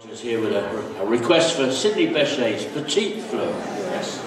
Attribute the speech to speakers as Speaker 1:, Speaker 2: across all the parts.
Speaker 1: Rogers here with a, a request for Sydney Bechet's Petite Fleur. Yes.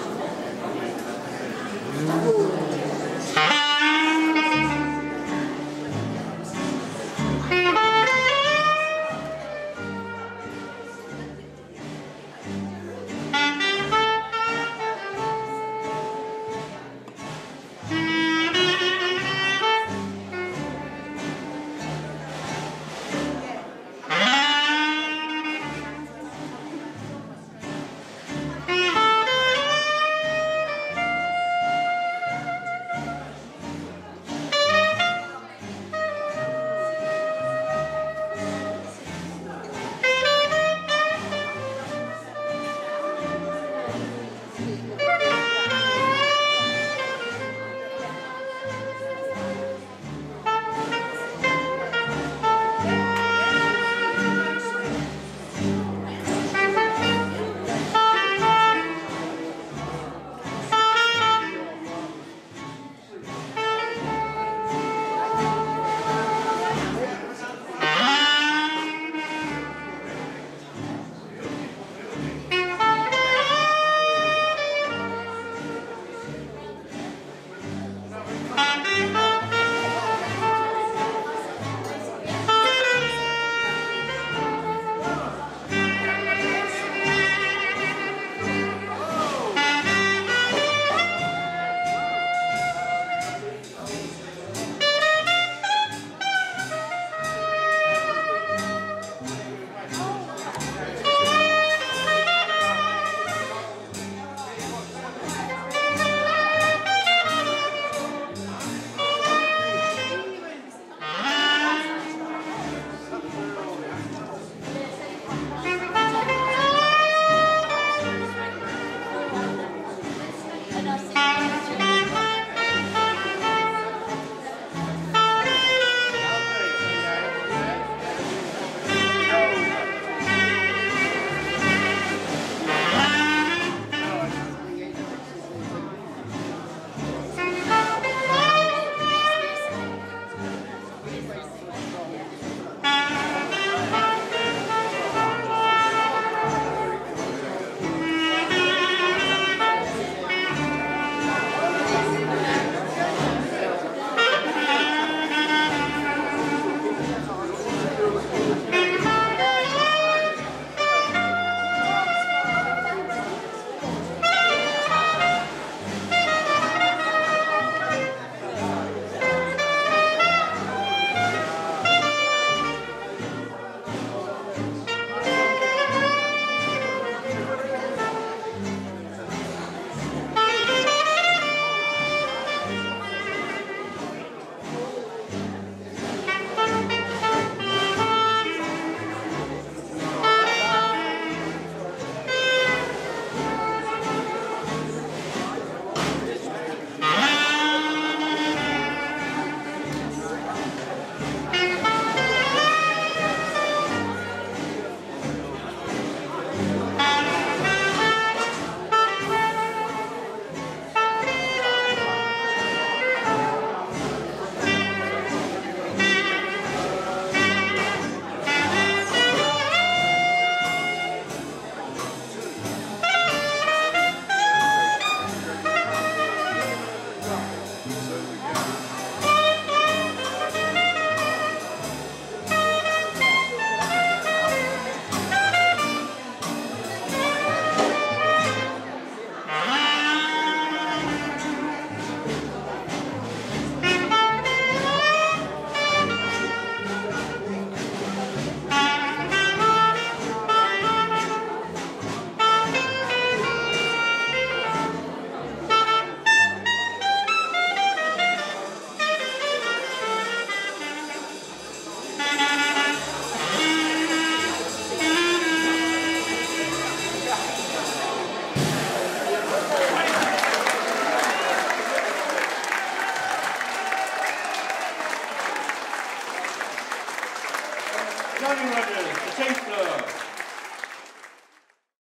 Speaker 1: Johnny Rogers, the Chancellor.